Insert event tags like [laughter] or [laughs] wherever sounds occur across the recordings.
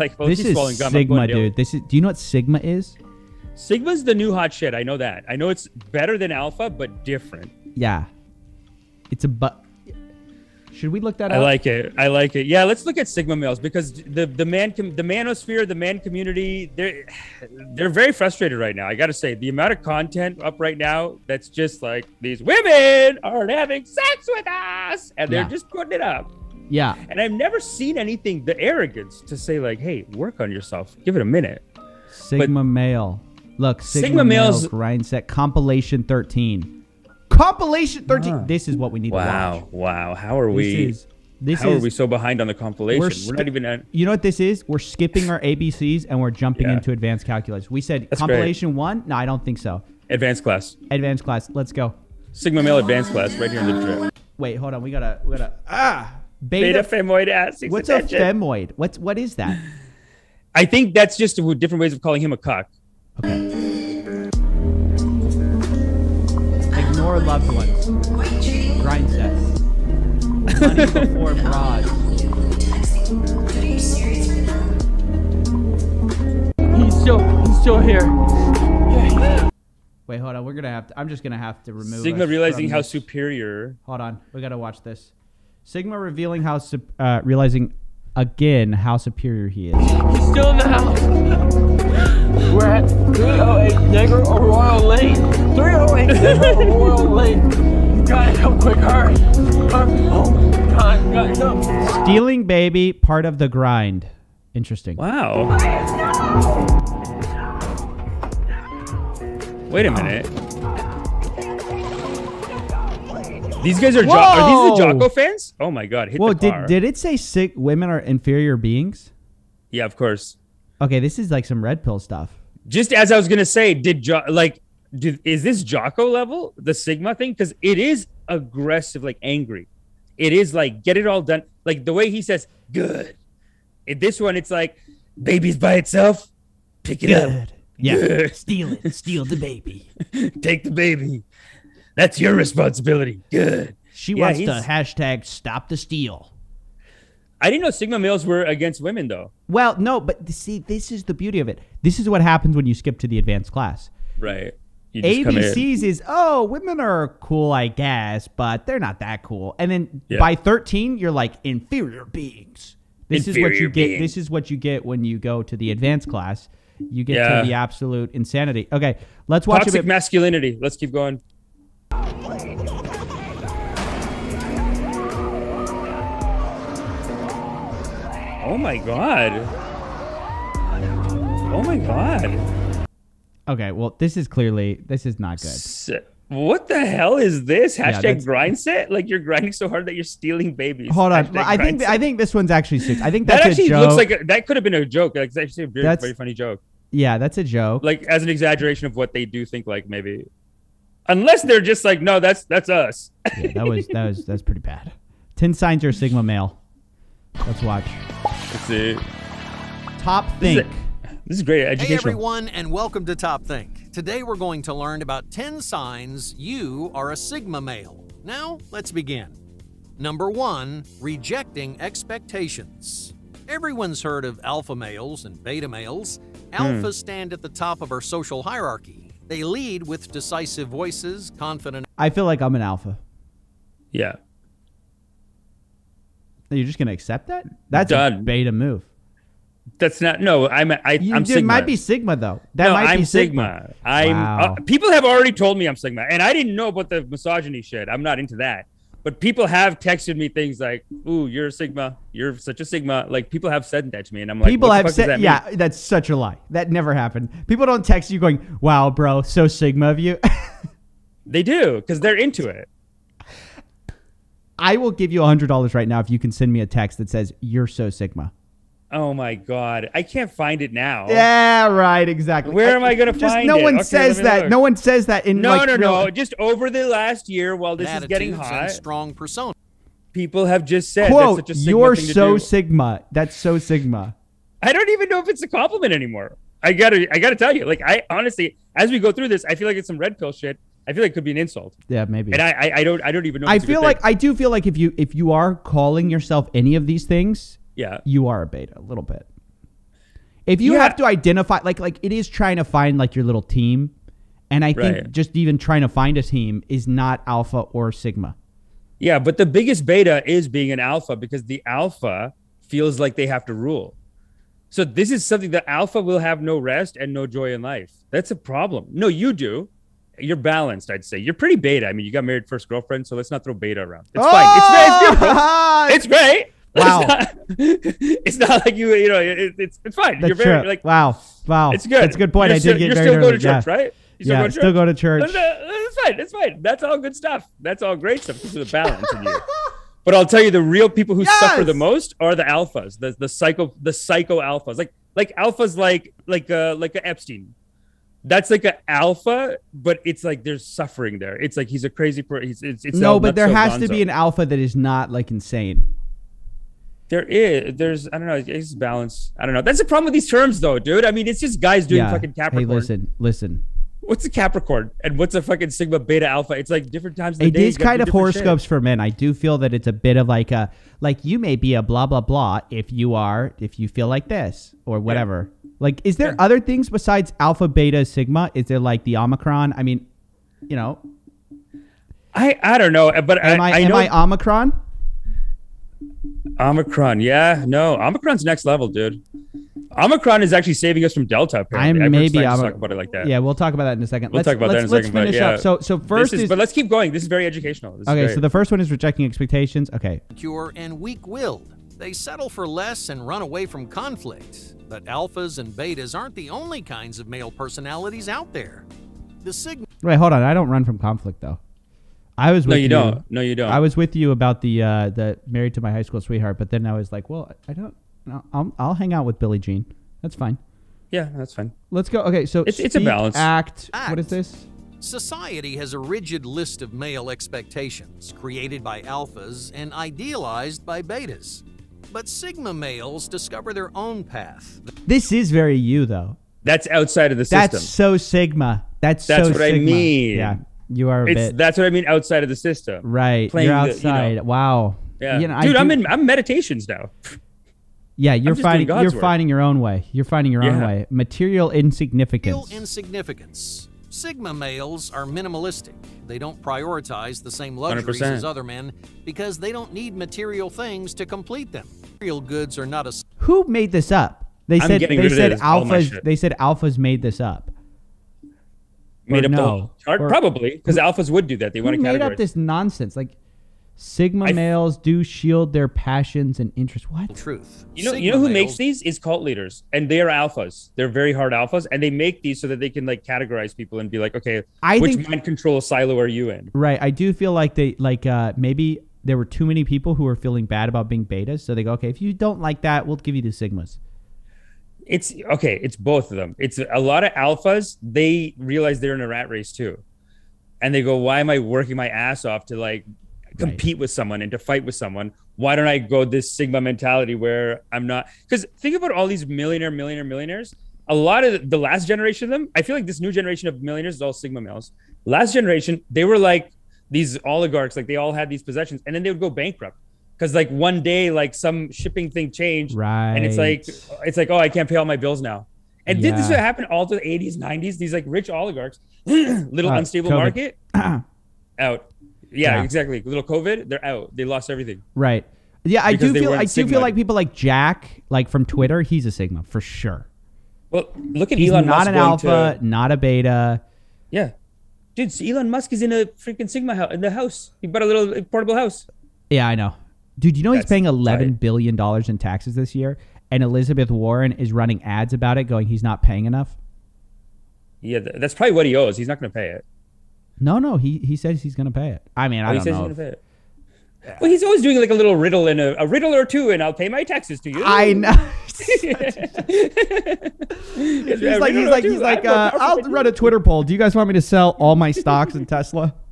Like This is gum, Sigma, dude. This is. Do you know what Sigma is? Sigma's the new hot shit. I know that. I know it's better than Alpha, but different. Yeah. It's a but. Should we look that I up? I like it. I like it. Yeah, let's look at Sigma males because the the man com- the manosphere, the man community, they're they're very frustrated right now. I got to say, the amount of content up right now that's just like these women aren't having sex with us, and they're Yeah. just putting it up. Yeah. And I've never seen anything the arrogance to say like, "Hey, work on yourself. Give it a minute." Sigma male. Look, Sigma, Sigma male males- grind set compilation 13. Compilation 13. Ah. This is what we need to. Wow, wow. How are This we? is this how is are we so behind on the compilation? we're We're, not even at. You know what this is? We're skipping our ABCs and we're jumping Yeah. into advanced calculus. We said That's great. compilation 1? No, I don't think so. Advanced class, Advanced class. Let's go. Sigma male advanced class, right here in the drip. Wait, hold on. We got to we got to ah beta, Beta femoid ass. seeks What's a femoid? What's what is that? I think that's just different ways of calling him a cock. Okay. Ignore loved ones. Grind sets. Money [laughs] before broad. He's still, he's still here. Wait, hold on. We're gonna have to. I'm just gonna have to remove. Sigma realizing how this. superior. Hold on. We gotta watch this. Sigma revealing how sup- uh, realizing again how superior he is. He's still in the house. We're at 308 Negra Arroyo Lane. 308 Negra Arroyo Lane. You gotta come quick, hurry. Hurry. Oh, God, gotta come. Stealing baby, part of the grind. Interesting. Wow. Wait a minute. These guys are jo- are these the Jocko fans? Oh my god! Hit Whoa, the car. did did it say sick women are inferior beings? yeah, of course. Okay, this is like some red pill stuff. Just as I was gonna say, did jo- like did, is this Jocko level the Sigma thing? Because it is aggressive, like angry. It is like get it all done. Like the way he says, "Good." In this one, it's like, "Baby's by itself. Pick it up. Yeah. Good. Steal it. Steal the baby. [laughs] Take the baby. That's your responsibility. Good." She Yeah, wants to hashtag stop the steal. I didn't know Sigma males were against women though. Well, no, but see, this is the beauty of it. This is what happens when you skip to the advanced class. Right. You just come in. ABCs is oh, women are cool, I guess, but they're not that cool. And then Yeah. by thirteen, you're like inferior beings. This is what Inferior you get. This is what you get when you go to the advanced class. You get Yeah. to the absolute insanity. Okay, let's watch Toxic a bit. masculinity. Let's keep going. Oh my god. Oh my god. okay, well, this is clearly this is not good. S- What the hell is this? Hashtag that's- grind set? Like you're grinding so hard that you're stealing babies. Hold on, Hashtag I think I think this one's actually six. I think that that's a actually joke. looks like a, that could have been a joke. It's actually a very, That's- very funny joke. yeah, that's a joke. Like as an exaggeration of what they do think. Like maybe, unless they're just like, no, that's that's us. Yeah, that was that was that's pretty bad. Ten signs are Sigma male. Let's watch. Let's see. Top This is think. This is great education. Hey everyone, and welcome to Top Think. Today we're going to learn about 10 signs you are a Sigma male. Now, let's begin. Number one, rejecting expectations. Everyone's heard of alpha males and beta males. Hmm. Alphas stand at the top of our social hierarchy. They lead with decisive voices, confident I feel like I'm an alpha. Yeah. You're just gonna accept that? That's a beta move. That's not. No, I'm. I, You, I'm it Sigma. might be Sigma though. That no, might I'm be Sigma. I'm. Wow. Uh, people have already told me I'm Sigma, and I didn't know about the misogyny shit. I'm not into that. But people have texted me things like, "Ooh, you're a Sigma. You're such a Sigma." Like people have said that to me, and I'm like, People have said, that yeah, that's such a lie. That never happened. People don't text you going, "Wow, bro, so Sigma of you." [laughs] They do because they're into it. I will give you hundred dollars right now if you can send me a text that says you're so Sigma. Oh my god, I can't find it now. Yeah, right, exactly. Where am I gonna find no it? No one Okay, says that. look. No one says that in No, like, no, real- no. Just over the last year, while this is getting hot, and strong persona. people have just said Quote, that's such a Sigma you're thing to so do. Sigma. That's so Sigma. I don't even know if it's a compliment anymore. I gotta, I gotta tell you, like, I honestly, as we go through this, I feel like it's some red pill shit. I feel like it could be an insult, Yeah, maybe. and I, I, I don't, I don't even know. I feel like I do feel like if you if you are calling yourself any of these things, yeah, you are a beta a little bit. If you Yeah. have to identify, like, like it is trying to find like your little team, and I think Right. just even trying to find a team is not alpha or sigma. Yeah, but the biggest beta is being an alpha because the alpha feels like they have to rule. So this is something that alpha will have no rest and no joy in life. That's a problem. No, you do. You're balanced, I'd say. You're pretty beta. I mean, you got married first girlfriend, so let's not throw beta around. It's fine. It's, it's. Oh! [laughs] It's great. [laughs] Wow. It's not, [laughs] it's not like you, you know, it, it's it's fine. That's you're very true. like wow, wow. it's good. It's a good point. You're I still, did get you're still going to church, yeah. right? You yeah, go to still go to church. That's, uh, fine. That's fine. That's all good stuff. That's all great stuff. This is a balance in you. But I'll tell you, the real people who suffer the most are the alphas, the the psycho, the psycho alphas. Like like alphas, like like uh like a Epstein. That's like an alpha, but it's like there's suffering there. It's like he's a crazy person. It's, it's, it's no, but there has to be an alpha that is not like insane. There is. There's. I don't know. It's balance. I don't know. That's the problem with these terms, though, dude. I mean, it's just guys doing yeah. fucking Hey, Capricorn. listen, listen. What's a Capricorn and what's a fucking Sigma Beta Alpha? It's like different times of the It day. is kind of different shit. horoscopes for men. I do feel that it's a bit of like a like you may be a blah blah blah if you are if you feel like this or whatever. Like, is there Yeah. other things besides alpha, beta, sigma? Is there like the omicron? I mean, you know, I I don't know, eh, but am I, I, I am know I omicron? Omicron. Yeah, no, Omicron's next level, dude. Omicron is actually saving us from Delta. Apparently, I'm I've maybe scientists Omi- talk about it like that. Yeah, we'll talk about that in a second. We'll let's, talk about that let's, in a let's second, but finish yeah. up. So, so This first is, is, but let's keep going. This is very educational. This is okay. So the first one is rejecting expectations. Okay, Secure and weak-willed. They settle for less and run away from conflict. But alphas and betas aren't the only kinds of male personalities out there. The sigma wait, hold on. I don't run from conflict though. I was with no, you don't. No, you don't. I was with you about the uh, the married to my high school sweetheart, but then I was like, well, I don't. No, I'll, I'll hang out with Billie Jean. That's fine. yeah, that's fine. Let's go. Okay, so It's- it's a balance. Act. What Act. is this? Society has a rigid list of male expectations created by alphas and idealized by betas. But Sigma males discover their own path. This is very you though. That's outside of the system. That's system. so Sigma. That's That's so what I mean. Yeah, you are a It's bit that's what I mean. Outside of the system. right. playing You're the- you know. outside. Wow. Yeah, You know, I dude, I'm in. I'm meditations now. Yeah, you're finding you're work. finding your own way. You're finding your own way. Material insignificance. Real insignificance. Sigma males are minimalistic. They don't prioritize the same luxuries 100%. as other men because they don't need material things to complete them. Material goods are not a Who made this up? They I'm said they said this, all my alphas. They said alphas made this up. Made Or up no. whole chart, Or- probably because alphas would do that. They want Who to made categorize. up this nonsense? Like Sigma I- males do shield their passions and interests. What? truth. You know, Sigma you know who males makes these is cult leaders, and they are alphas. They're very hard alphas, and they make these so that they can like categorize people and be like, okay, I which think- mind control silo are you in? Right. I do feel like they like uh maybe there were too many people who were feeling bad about being betas, so they go, okay, if you don't like that, we'll give you the sigmas. It's okay. It's both of them. It's a lot of alphas. They realize they're in a rat race too, and they go, "Why am I working my ass off to like compete with someone and to fight with someone? Why don't I go this sigma mentality where I'm not?" Because think about all these millionaire, millionaire, millionaires. A lot of the last generation of them, I feel like this new generation of millionaires is all sigma males. Last generation, they were like these oligarchs, like they all had these possessions, and then they would go bankrupt. Because like one day, like some shipping thing changed, Right. and it's like it's like oh i can't pay all my bills now and did this Yeah. happen all through the 80s 90s these like rich oligarchs [clears throat] little Uh, unstable COVID. market [clears throat] out yeah, Yeah. exactly little covid they're out they lost everything Right. Yeah, I do feel I do feel like people like Jack, like from Twitter, he's a Sigma for sure. well look at He's elon not musk an alpha, to, not a beta. yeah dude so elon musk is in a freaking sigma house in the house he bought a little portable house Yeah, I know. Dude, you know he's paying eleven tight. billion dollars in taxes this year, and Elizabeth Warren is running ads about it, going he's not paying enough. yeah that's probably what he owes he's not going to pay it No, no, he he says he's gonna pay it. I mean, I oh, he don't says know. he's going to pay it well he's always doing like a little riddle and a, a riddle or two and i'll pay my taxes to you I [laughs] know. he's he's like he's like he's like uh, I'll run a Twitter poll. Do you guys want me to sell all my stocks in Tesla? [laughs]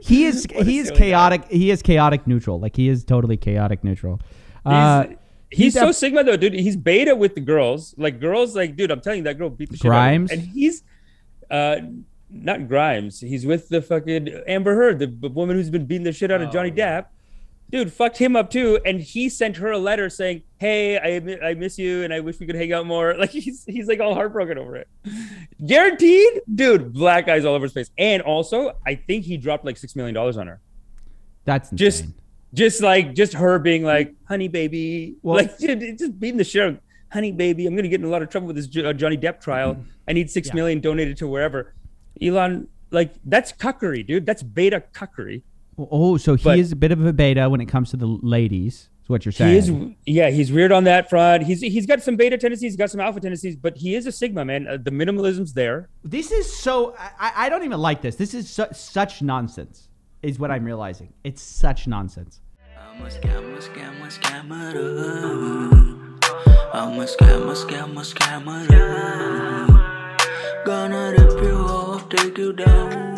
He is he is silly guy. chaotic. He is chaotic neutral. Like he is totally chaotic neutral. Uh, He's, he's he so sigma though, dude. He's beta with the girls. Like girls, like dude, I'm telling you, that girl beat the shit out of him. And he's, uh, not Grimes. He's with the fucking Amber Heard, the woman who's been beating the shit out of Johnny Oh. Depp. dude fucked him up too, and he sent her a letter saying, "Hey, I I miss you, and I wish we could hang out more." [laughs] Like he's he's like all heartbroken over it. Guaranteed, dude. Black eyes all over his face, and also I think he dropped like six million dollars on her. That's insane. Just just like just her being like, "Honey, baby," Well- like dude, just beating the shit. out Honey, baby, I'm gonna get in a lot of trouble with this uh, Johnny Depp trial. I need six Yeah. million donated to wherever. Elon, like that's cuckery, dude. That's beta cuckery. oh, so he but- is a bit of a beta when it comes to the ladies. Is what you're saying? He is, yeah, he's weird on that front. He's he's got some beta tendencies, he's got some alpha tendencies, but he is a sigma man. Uh, the minimalism's there. This is so. I, I don't even like this. This is su- such nonsense. Is what I'm realizing. It's such nonsense. I'm a scammer, scammer, scammer. I'm a scammer, scammer, scammer. Gonna rip you off, take you down.